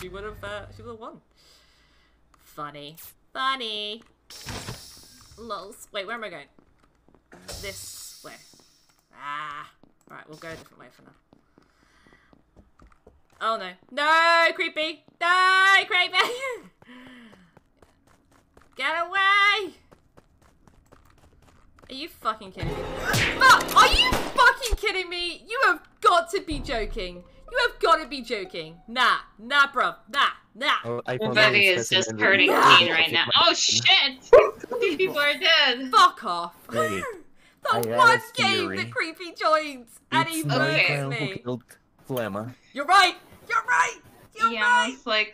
she would have uh, she would have won. Funny, funny. Lols. Wait, where am I going? This way. Ah. Right, we'll go a different way for now. Oh no. No, creepy! No, creepy! Get away! Are you fucking kidding me? Fuck! Are you fucking kidding me? You have got to be joking. You have got to be joking. Nah, nah, bro. Nah, nah. Oh, I found Betty is just in hurting the- Dean right now. Oh shit! These people are dead. Fuck off. Wait, the I one game theory. that creepy joins and he It's murders me. killed Flemma. You're right. You're right. You're yeah, right. most likely.